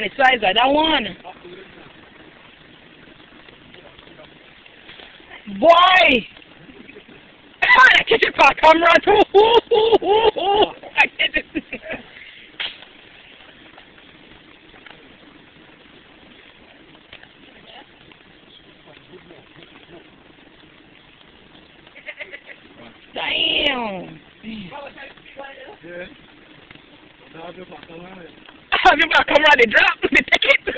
the size of that one. Boy! Ah, I catch it too! I it. Damn! Yeah. Now I'm just like, come on. Have you got camera they drop? They take it.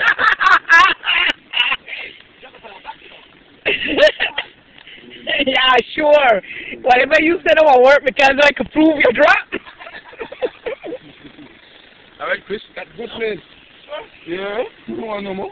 yeah, sure. Whatever you said about work because I can prove your drop. All right, Chris, that's good place. Yeah? You don't want no more?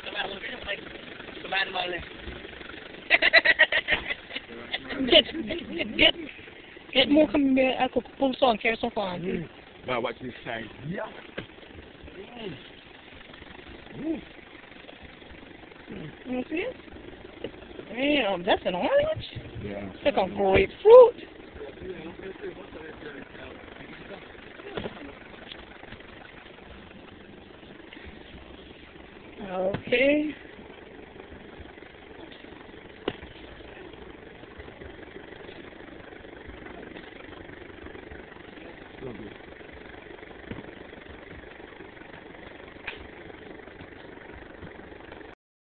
get, get, get, get more come here. I could pull some, carry some fun. Mm. But watch this side. Yeah. Mm. You see it? Damn, that's an orange? Yeah. It's like a grapefruit. Okay.